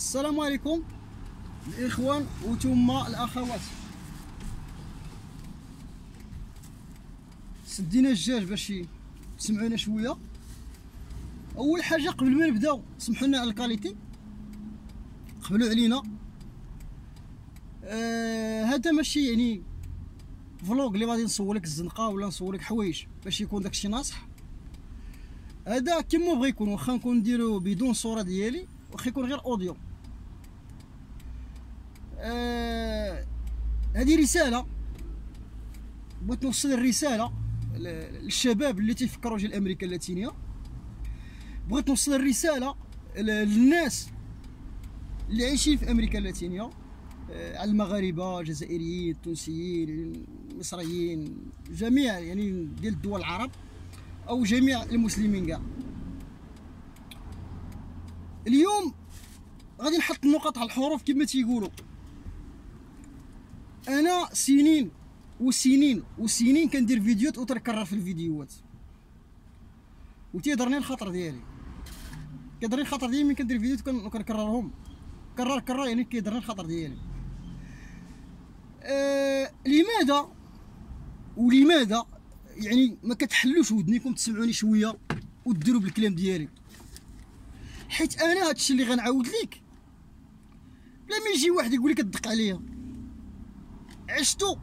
السلام عليكم. الإخوان وثم الأخوات. سدينا الجاج باش تسمعونا شوية. أول حاجة قبل ما نبداو سمحوا لنا على الكاليتي. قبلوا علينا. آه هذا ماشي يعني فلوق اللي غادي نصور لك الزنقة ولا نصور لك حوايج باش يكون داكشي ناصح. هذا كيما بغى يكون واخا نكون نديرو بدون صورة ديالي واخا يكون غير أوديو. آه هذه رسالة. بغيت نوصل الرسالة للشباب اللي تيفكروا جي الامريكا اللاتينية. بغيت نوصل الرسالة للناس اللي عايشين في أمريكا اللاتينية. آه، على المغاربة الجزائريين التونسيين المصريين جميع يعني ديال الدول العرب أو جميع المسلمين كاع. اليوم غادي نحط النقط على الحروف كما تيقولوا. أنا سنين وسنين وسنين كندير فيديوهات وتركرر في الفيديوهات. وتيضرني الخاطر ديالي. كيضرني الخاطر ديالي ملي كندير فيديوهات وكنكررهم. كرر كرر يعني كيضرني الخاطر ديالي. آه لماذا ولماذا يعني ما كتحلوش ودنيكم تسمعوني شوية وديروا بالكلام ديالي؟ حيت أنا هادشي اللي غنعاود ليك. بلا ما يجي واحد يقول لك الدق عليا. عشتو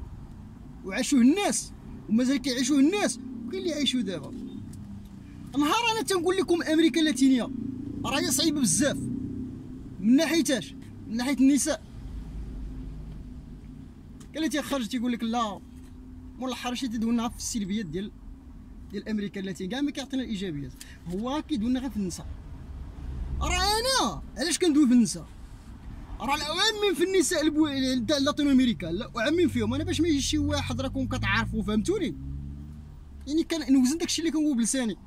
وعاشوه الناس ومازال كيعيشوه الناس وكاين اللي عايشوا دابا. نهار أنا تنقول لكم أمريكا اللاتينية راهي صعيبة بزاف من ناحيتاش من ناحية النساء. كاين اللي تيخرج تيقول لك لا مول الحرشي تدولنا في السلبيات ديال ديال أمريكا اللاتينية كاع ما كيعطينا الإيجابيات هو كيدولنا غير في النساء. راه أنا علاش كندوي في النساء؟ راه العوامين في النساء البو... اللاتينو أمريكا؟ وعامين فيهم؟ أنا باش ما يجي شي واحد راكم كتعرفوا فهمتوني؟ يعني كان نوزن داكشي اللي كنقول بلساني.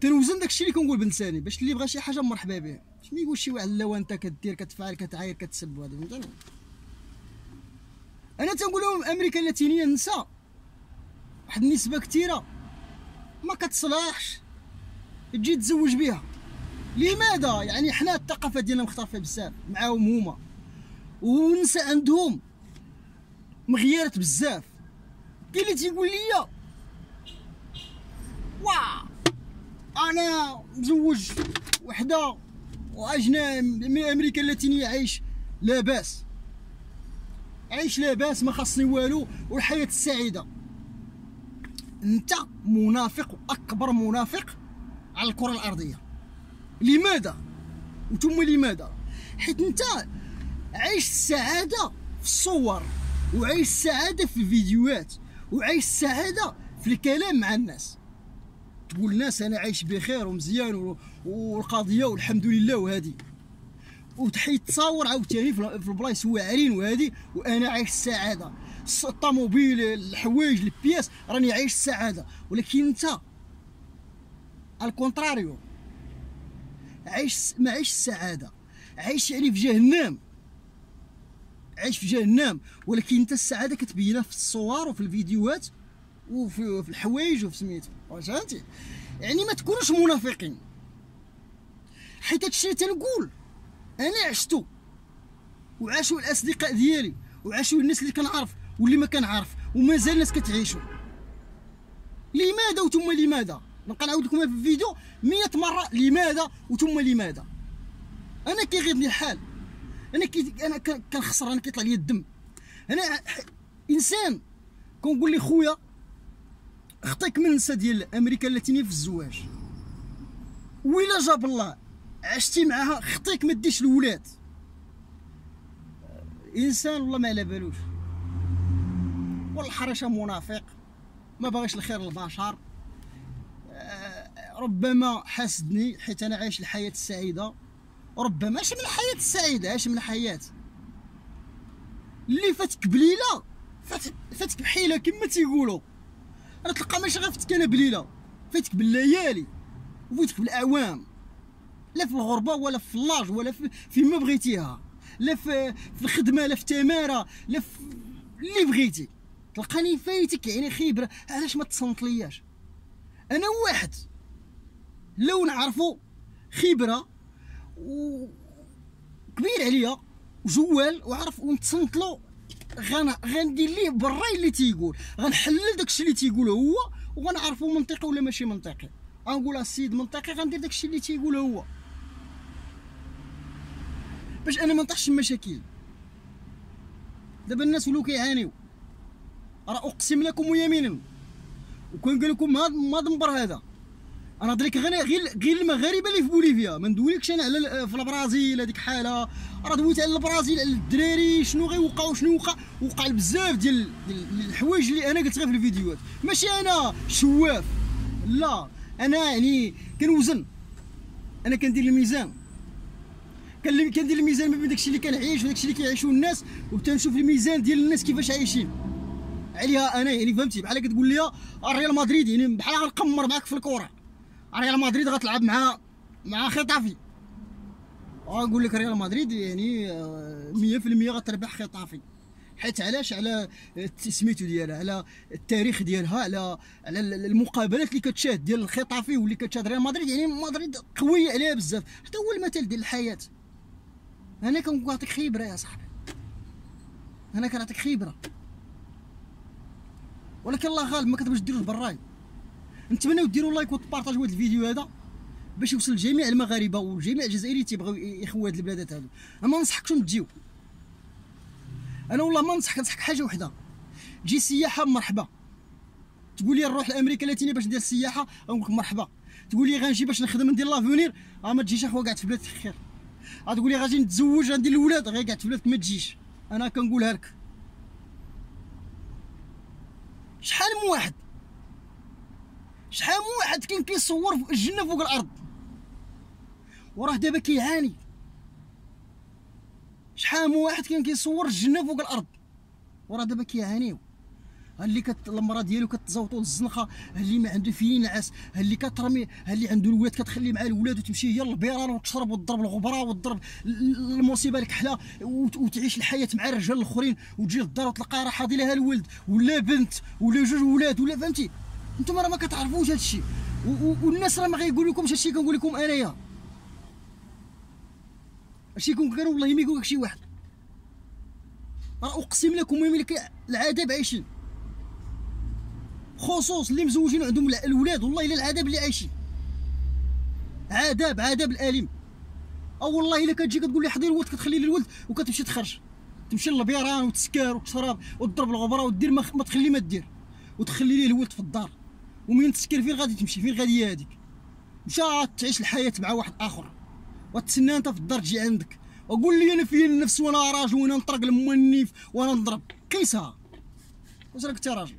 تنوزن داكشي اللي كنقول بلساني باش اللي بغى شي حاجة مرحبا به باش ما يقول شي واحد لا وانت كدير كتفعل كتعاير كتسب هذا فهمتني أنا تنقول لهم أمريكا اللاتينية النساء واحد النسبة كثيره ما كتصلحش. تجي تزوج بها لماذا؟ يعني حنا الثقافة ديالنا مختلفة بزاف معاهم هما. والنساء عندهم مغيرت بزاف. كاين اللي تيقول لي وا أنا مزوج وحدة واجنا من أمريكا اللاتينية عايش لاباس. عايش لاباس ما خاصني والو والحياة السعيدة. أنت منافق واكبر منافق على الكرة الأرضية. لماذا؟ وثم لماذا؟ حيت انت عايش السعادة في الصور وعايش السعادة في الفيديوهات وعايش السعادة في الكلام مع الناس. تقول الناس أنا عايش بخير ومزيان والقضية والحمد لله وهذه وتحيد تصاور عاوتاني في البلايص واعرين وهذه وأنا عايش السعادة. الطوموبيل الحوايج البياس راني عايش السعادة. ولكن انت ال contrario عايش ما عايش السعادة. عايش يعني في جهنم. عايش في جهنم. ولكن انت السعادة كتبينها في الصور وفي الفيديوهات وفي في الحوايج وفي سميتو فهمتي يعني ما تكونوش منافقين. حيت هادشي تنقول أنا عشتو. وعاشوا الأصدقاء ديالي. وعاشوا الناس اللي كنعرف واللي ما كنعرف. ومازال الناس كتعيشوا لماذا وثم لماذا؟ نبقى نعاود لكم في الفيديو 100 مرة لماذا وثم لماذا. أنا كيغيظني الحال. أنا كي أنا كنخسر أنا كيطلع لي الدم. أنا إنسان. كنقول لي خويا خطيك من النساء ديال أمريكا اللاتينية في الزواج. وإلا جاب الله عشتي معاها خطيك ما ديش الولاد. إنسان والله ما على بالوش. والله حرشة منافق. ما باغيش الخير للبشر. ربما حاسدني حيت أنا عايش الحياة السعيدة. ربما اش من الحياة السعيدة اش من الحياة. اللي فاتك بليلة فاتك بحيلة كما تيقولوا. راه تلقى ماشي غير فاتك أنا بليلة. فاتك بالليالي وفاتك بالاعوام لا في الغربة ولا في اللاج ولا في فيما بغيتيها. لا في في الخدمة لا في التمارة لا في اللي بغيتي. تلقاني فايتك يعني خيبرة. علاش ما تصنت لياش أنا واحد. لو نعرفو خبرة و كبير عليا وجوال وعرف ونتصنت له غن غندير ليه بالراي اللي تيقول. غنحلل داكشي اللي تيقول هو وغنعرفو منطقي ولا ماشي منطقي. غنقول السيد منطقي غندير داكشي اللي تيقول هو. باش أنا ما نطيحش المشاكل. دابا الناس ولاو كيعانيو راه أقسم لكم يمينا وكنقول لكم من المنبر هذا. أنا دريك غير غير غير المغاربة اللي في بوليفيا. ما ندويلكش أنا على في البرازيل هذيك حالة. راه دويت على البرازيل على الدراري. شنو غيوقع وشنو وقع؟ وقع بزاف ديال الحوايج اللي أنا قلت غير في الفيديوهات. ماشي أنا شواف. لا أنا يعني كنوزن. أنا كندير الميزان. كندير الميزان ما بين داكشي اللي كنعيش وداكشي اللي كيعيشوا الناس وتنشوف الميزان ديال الناس كيفاش عايشين. عليها أنا يعني فهمتي؟ بحال كتقول لي الريال مدريد يعني بحال غنقمر معاك في الكره ريال مدريد غتلعب مع مع خطافي. غنقول لك ريال مدريد يعني 100% آه، غتربح خطافي. حيت علاش؟ على سميتو ديالها على التاريخ ديالها على على المقابلات اللي كتشاهد ديال الخيتافي واللي كتشاهد ريال مدريد. يعني مدريد قويه عليها بزاف. حتى هو المثل ديال الحياة. أنا كنعطيك خبرة يا صاحبي. أنا كنعطيك خبرة. ولكن الله غالب ما كتبغيش ديروه بالراي. نتمنى ديروا لايك وتبارطاجيو هذا الفيديو هذا باش يوصل لجميع المغاربة وجميع الجزائريين تيبغيو يخووا هاد البلادات هادو. أنا ما ننصحكمش تجيو. أنا والله ما ننصحك ننصحك حاجة وحدة. جي سياحه مرحبا. تقول لي نروح لامريكا اللاتينية باش ندير السياحة؟ نقول لك مرحبا. تقول لي غنجي باش نخدم ندير l'avenir؟ آه ما تجيش أخويا قاعد في بلادك خير تقول لي غادي نتزوج غندير الاولاد غير قاعد في بلادك ما تجيش. أنا كنقولها لك. شحال من واحد؟ شحال من واحد كان كيصور في الجنة فوق الأرض؟ وراه دابا كيعاني. شحال من واحد كان كيصور الجنة فوق الأرض؟ وراه دابا كيعانيو. اللي كت المراه ديالو كتزوطو للزنقه اللي ما عنده فين ينعس اللي كترمي اللي عنده الولاد كتخلي مع الولاد وتمشي هي للبيران وتشرب وتضرب الغبرة وتضرب المصيبة الكحلة وتعيش الحياة مع الرجال الآخرين وتجي للدار وتلقى راه حاضي لها الولد ولا بنت ولا جوج ولاد ولا فهمتي؟ أنتم راه ما كتعرفوش هادشي والناس راه ما غيقول لكمش هادشي كنقول لكم أنايا. هادشي كون كان والله ما يقول لك شي واحد. راه أقسم لكم ملك العذاب عايشين. خصوص اللي مزوجين عندهم الاولاد والله إلا العذاب اللي عايشين. عذاب عذاب الالم أو والله إلا كتجي كتقول لي حضير الولد كتخلي لي الولد وكتمشي تخرج. تمشي للبيران وتسكر وتشرب وتضرب الغبرة ودير ما تخلي ما دير وتخلي ليه الولد في الدار. ومين تسكر فين غادي تمشي فين غادي هذيك مشات تعيش الحياة مع واحد آخر. وتسنى أنت في الدار تجي عندك. وقول لي أنا فين النفس وأنا راجل وأنا نطرق المنيف وأنا نضرب. قيسها واش راك أنت راجل؟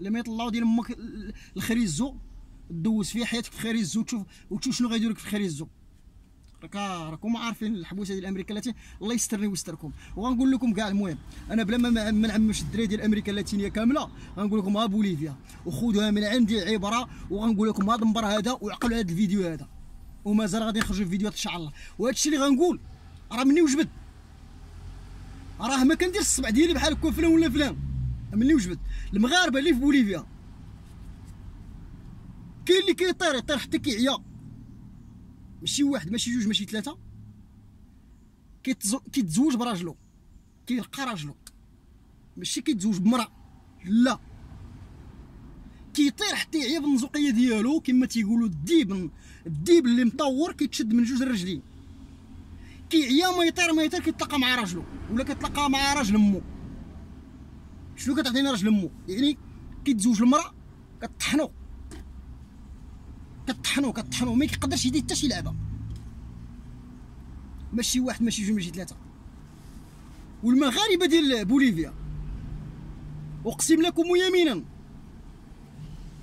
لما يطلعوا ديال أمك الخريزو دوز فيها حياتك في خريزو وتشوف وتشوف شنو غيدير لك في خريزو راك راكم عارفين الحبوسة ديال أمريكا اللاتينيه الله يسترني ويستركم. وغنقول لكم كاع المهم أنا بلا ما نعممش الدراري ديال أمريكا اللاتينية كاملة غنقول لكم ها بوليفيا وخذوها من عندي عبرة وغنقول لكم هذا المنبر هذا وعقلوا هذا الفيديو هذا. ومازال غادي يخرجوا الفيديوهات إن شاء الله. وهذا الشيء اللي غنقول راه مني وجبد. راه ما كندير الصبع ديالي بحال هكا فلان ولا فلان. مني وجبد. المغاربة اللي في بوليفيا كاين اللي كيطير يطير حتى كيعيا ماشي واحد ماشي جوج ماشي ثلاثة كيتزوج براجلو كيلقى راجلو. ماشي كيتزوج بمرأة. لا. كيطير حتى يعيا بالنزوقيه ديالو كما تيقولوا الديب الديب اللي مطور كيتشد من جوج الرجلين. كيعيا ما يطير ما يطير كيتلاقى مع راجلو ولا كيتلاقى مع راجل أمو. شنو كتعطيني راجل أمو؟ يعني كيتزوج المرأة كطحنو كطحنو كطحنو. ما كيقدرش يدير حتى شي لعبة. ماشي واحد ماشي جوج ماشي ثلاثة والمغاربة ديال بوليفيا. أقسم لكم يمينا.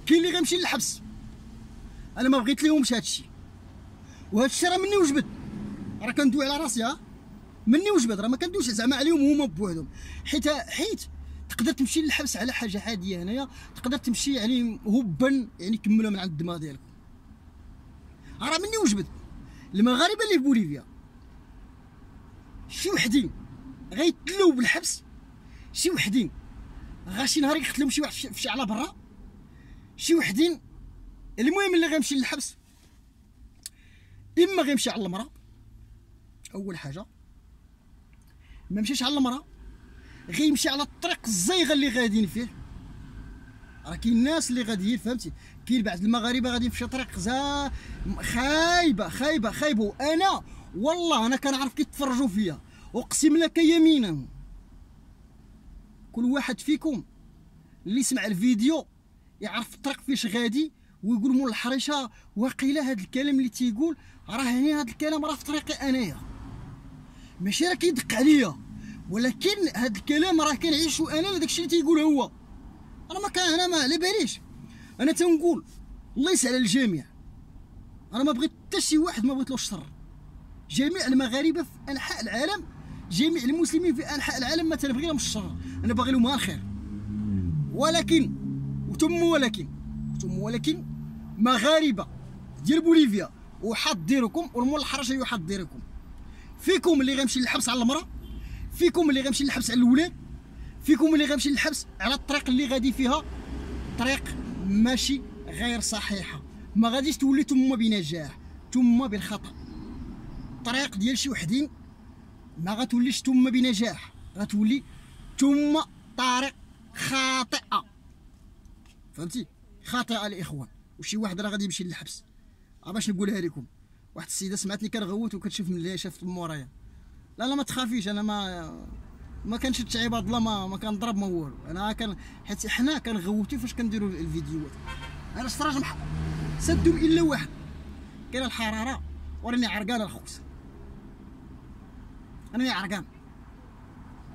كاين اللي غيمشي للحبس. أنا ما بغيت ليهمش هادشي وهذا الشيء راه مني وجبد. راه كندوي على راسي ها؟ مني وجبد. راه ما كندويش زعما عليهم هما بوحدهم. حيت حيت تقدر تمشي للحبس على حاجة عادية هنايا. تقدر تمشي يعني هبا يعني كملوا من عند الدماغ ديالك. راه مني وجبد المغاربة اللي في بوليفيا. شي وحدين غيتلو بالحبس شي وحدين غاشي نهار يقتلهم شي واحد في شعله برا شي وحدين المهم اللي غيمشي للحبس إما غيمشي على المرأة أول حاجة. ما مشيش على المرأة غيمشي على الطريق الزيغه اللي غاديين فيه. راه كاين الناس اللي غاديين فهمتي؟ كاين بعض المغاربة غاديين في شي طريق خايبة خايبة خايبة. وأنا والله أنا كنعرف كيتفرجوا فيا. اقسم لك يمينا كل واحد فيكم اللي سمع الفيديو يعرف الطريق فيش غادي ويقول مول الحريشة واقيلا هذا الكلام اللي تيقول. راه هني هذا الكلام راه في طريقي أنايا. ماشي راه كيدق عليا. ولكن هذا الكلام راه كنعيشو أنا داكشي اللي تيقول هو. أنا ما كان أنا ما على باليش. أنا تنقول الله يسعى الجميع. أنا ما بغيت حتى شي واحد ما بغيت له الشر جميع المغاربة في أنحاء العالم جميع المسلمين في أنحاء العالم ما تنبغي لهم الشر. أنا باغي لهم الخير. ولكن وتم ولكن ثم ولكن مغاربة ديال بوليفيا احذركم والمول الحرشة يحذركم فيكم اللي غيمشي للحبس على المرأة فيكم اللي غيمشي للحبس على الولاد فيكم اللي غيمشي للحبس على الطريق اللي غادي فيها. طريق ماشي غير صحيحه ما غاديش تولي ثم بنجاح ثم بالخطا طريق ديال شي وحدين ما غتوليش ثم بنجاح غتولي ثم طريق خاطئة. فهمتي؟ خاطئة الإخوان. وشي واحد راه غادي يمشي للحبس. باش نقولها لكم. واحد السيدة سمعتني كنغوت وكتشوف من اللي شافت مورايا لا لا ما تخافيش أنا ما ما كنشدش عباد الله ما ما كنضرب ما والو. أنا كان حيت حنا كنغوتو فاش كنديروا الفيديوهات. أنا الصراحه مح... سدوا إلا واحد. كاين الحرارة وراني عرقان الخوس أنا عرقان.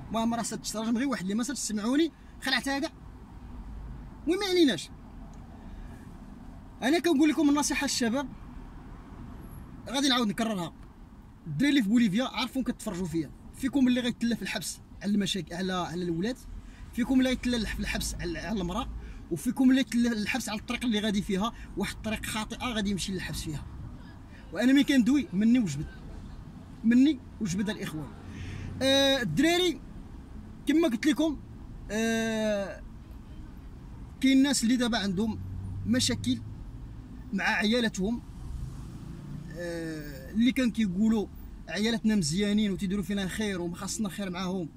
المهم راه سدت راجل غير واحد اللي ما سدش سمعوني خلعتها كاع وما عليناش أنا كنقول لكم النصيحة للشباب. غادي نعاود نكررها. الدراري اللي في بوليفيا عارفون كتفرجوا فيا. فيكم اللي غيتلا في الحبس. على المشاكل على على فيكم اللي غيتلا في الحبس على المرأة وفيكم اللي يتلا الحبس على الطريق اللي غادي فيها واحد الطريق خاطئة غادي يمشي للحبس فيها. وأنا ملي كندوي مني وجبد. مني وجبد الإخوان. آه الدراري كما قلت لكم آه كاين الناس اللي دابا عندهم مشاكل مع عيالاتهم. آه اللي كان كيقولوا عيالاتنا مزيانين وتيديروا فينا خير وما خاصنا خير معاهم.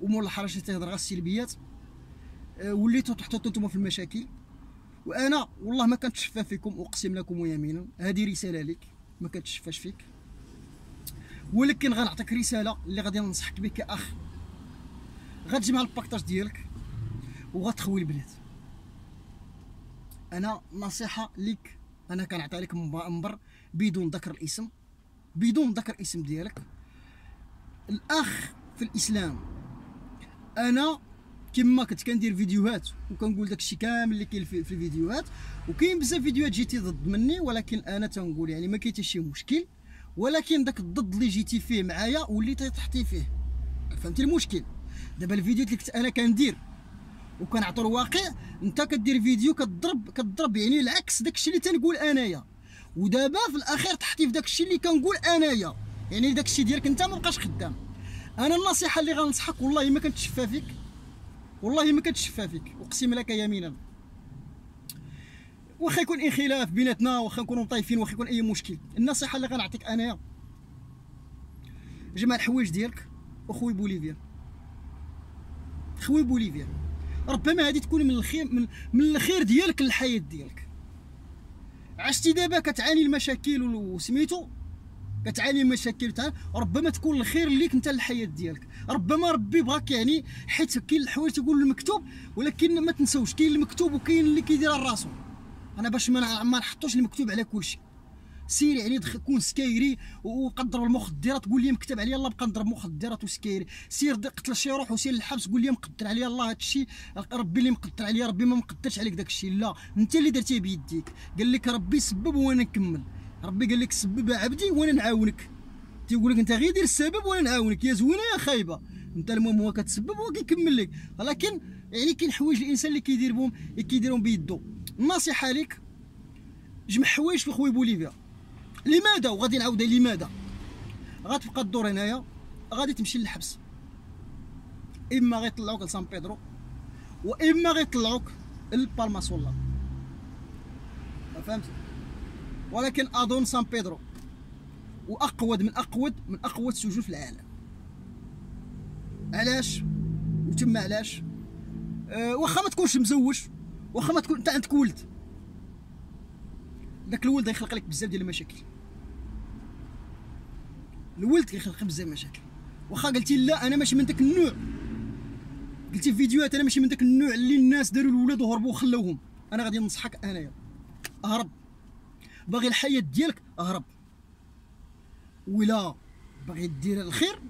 ومول الحرشه تهضر غير السلبيات آه وليتوا تحطوا نتوما في المشاكل. وأنا والله ما كنتشفى فيكم اقسم لكم ويمينا هذه رسالة لك ما كنتشفاش فيك. ولكن غنعطيك رسالة اللي غادي ننصحك بك كأخ. غتجمع الباكتاج ديالك وغتخوي البنات. أنا نصيحة لك أنا كنعطي لك منبر بدون ذكر الاسم. بدون ذكر الاسم ديالك. الأخ في الإسلام أنا كما كنت كندير فيديوهات وكنقول داكشي كامل اللي كاين في الفيديوهات وكاين بزاف فيديوهات جيتي ضد مني ولكن أنا تنقول يعني ما كاين حتى شي مشكل ولكن داك الضد اللي جيتي فيه معايا وليتي تحتي فيه. فهمتي المشكل؟ دابا الفيديوهات اللي كنت أنا كندير وكنعطي الواقع انت كدير فيديو كتضرب كتضرب يعني العكس داكشي اللي تنقول انايا. ودابا في الأخير تحتي في داكشي اللي كنقول انايا. يعني داكشي ديالك انت ما بقاش خدام. أنا النصيحة اللي غنصحك والله ما كنتشفى فيك. والله ما كنتشفى فيك. اقسم لك يمينا. واخا يكون اي خلاف بيناتنا واخا نكونوا مطايفين واخا يكون أي مشكل. النصيحة اللي غنعطيك انايا جمع الحوايج ديالك وخوي بوليفيا خوي بوليفيا ربما هذه تكون من الخير من, من الخير ديالك للحياة ديالك. عشتي دابا كتعاني المشاكل وسميتو كتعاني المشاكل تاع ربما تكون الخير ليك انت للحياة ديالك. ربما ربي بغاك يعني حيت كاين الحوايج تقول المكتوب ولكن ما تنساوش كاين المكتوب وكاين اللي كيدير راسو أنا باش ما نحطوش المكتوب على كلشي. سير يعني كون سكايري وقدر المخدرات قول لي مكتب عليا الله بقى نضرب مخدرات وسكايري. سير قتل شي روح وسير للحبس قول لي مقدر عليا الله هذا الشيء. ربي اللي مقدر عليا ربي ما مقدرش عليك داك الشيء. لا انت اللي درتيه بيديك. قال لك ربي سبب وأنا نكمل. ربي قال لك سبب عبدي وأنا نعاونك. تيقول لك انت غير دير السبب وأنا نعاونك. يا زوينة يا خايبة. انت المهم هو كتسبب هو كيكمل لك. ولكن يعني كاين حوايج الإنسان اللي كيدير بهم كيديرهم بيدو. النصيحة لك جمع حوايج في خوي بوليفيا. لماذا؟ وغادي نعاودها لماذا؟ غتبقى الدور هنايا غادي تمشي للحبس. إما غيطلعوك لسان بيدرو وإما غيطلعوك لبالماسولا. فهمت ولكن أظن سان بيدرو وأقود من أقود من اقوى السجون في العالم. علاش؟ وتما علاش؟ أه واخا ما تكونش مزوج واخا ما تكون أنت عندك ولد. داك الولد يخلق لك بزاف ديال المشاكل. الولد كيخلق بزاف المشاكل واخا قلتي لا أنا ماشي من داك النوع. قلتي في فيديوهات أنا ماشي من داك النوع اللي الناس داروا الولاد وهربوا وخلوهم. أنا غادي ننصحك أنايا. أهرب. باغي الحياة ديالك اهرب ولا باغي دير الخير؟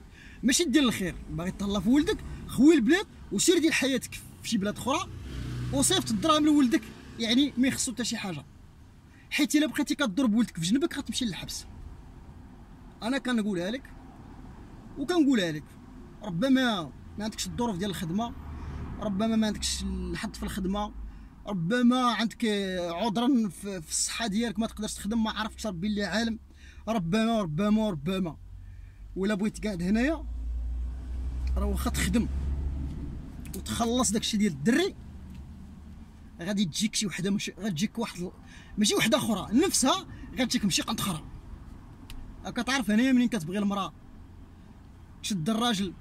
ماشي دير الخير باغي تهلا في ولدك خوي البلاد وسير دير حياتك في شي بلاد أخرى وصيفط الدراهم لولدك. يعني ما يخصو حتى شي حاجة. حيت إلا بقيتي كضرب ولدك في جنبك غتمشي للحبس. أنا كنقولها لك وكنقولها لك. ربما ما عندكش الظروف ديال الخدمة ربما ما عندكش الحظ في الخدمة. ربما عندك عذرا في الصحة ديالك ما تقدرش تخدم ما عرفتش ربي اللي عالم. ربما ربما ربما. ولا بغيت قاعد هنايا راه واخا تخدم وتخلص داكشي ديال الدري غادي تجيك شي وحدة ماشي غتجيك واحد ماشي وحدة أخرى نفسها غتجيك مشي قنت أخرى. كتعرف هنايا منين كتبغي المرأة؟ تشد الراجل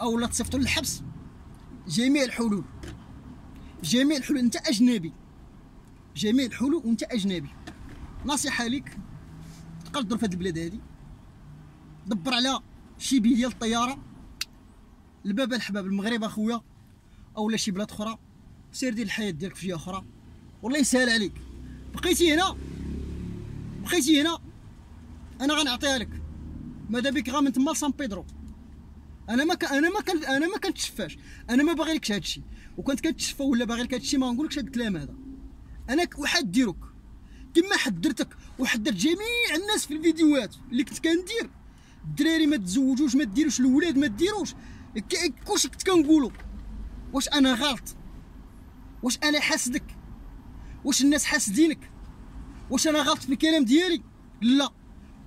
أو لا تصيفطو للحبس؟ جميع الحلول. جميع الحلول أنت أجنبي. جميع الحلول وأنت أجنبي. نصيحة لك تقدر في هذه البلاد هذه دبر على شي بي ديال الطيارة. الباب الحباب المغرب أخويا اولا شي بلاد أخرى. سير دير الحياة ديالك في جهة أخرى. والله يسهل عليك. بقيتي هنا بقيتي هنا أنا غنعطيها لك. ماذا بك؟ غا من تما لسان بيدرو. أنا ما. أنا ما أنا ما كنتشفاش. أنا ما باغي لكش هادشي. وكنت كتشفى ولا باغي لك هادشي ما نقولكش هاد الكلام هذا. أنا واحد ديروك. كما حذرتك وحذرت جميع الناس في الفيديوهات اللي كنت كندير. الدراري ما تزوجوش ما ديروش الاولاد ما ديروش. كلشي كنت كنقولو. واش أنا غلط؟ واش أنا حاسدك؟ واش الناس حاسدينك؟ واش أنا غلط في الكلام ديالي؟ لا.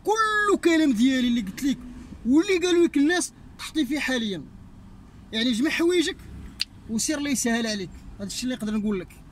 كل كلام ديالي اللي قلت لك واللي قالوا لك الناس تحطي فيه حاليا. يعني جمع حوايجك. وسير الله يسهل عليك هذا الشيء اللي نقدر نقول لك.